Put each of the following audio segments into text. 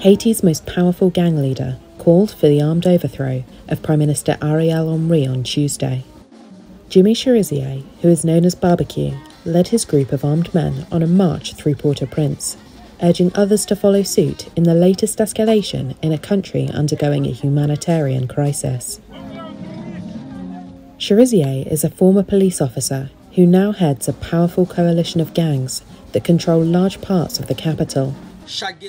Haiti's most powerful gang leader called for the armed overthrow of Prime Minister Ariel Henry on Tuesday. Jimmy Cherizier, who is known as Barbecue, led his group of armed men on a march through Port au Prince, urging others to follow suit in the latest escalation in a country undergoing a humanitarian crisis. Cherizier is a former police officer who now heads a powerful coalition of gangs that control large parts of the capital.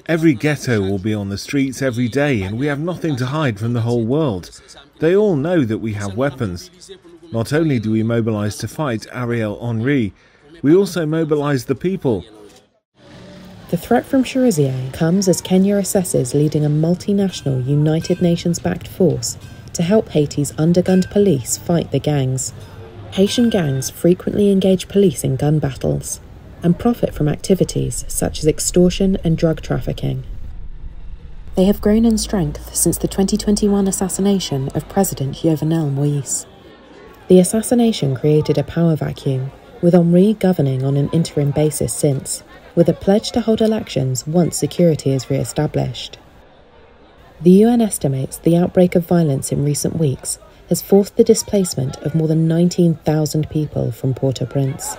Every ghetto will be on the streets every day, and we have nothing to hide from the whole world. They all know that we have weapons. Not only do we mobilize to fight Ariel Henry, we also mobilize the people. The threat from Cherizier comes as Kenya assesses leading a multinational United Nations backed force to help Haiti's undergunned police fight the gangs. Haitian gangs frequently engage police in gun battles and profit from activities such as extortion and drug trafficking. They have grown in strength since the 2021 assassination of President Jovenel Moise. The assassination created a power vacuum, with Henry governing on an interim basis since, with a pledge to hold elections once security is re established. The UN estimates the outbreak of violence in recent weeks has forced the displacement of more than 19,000 people from Port au Prince.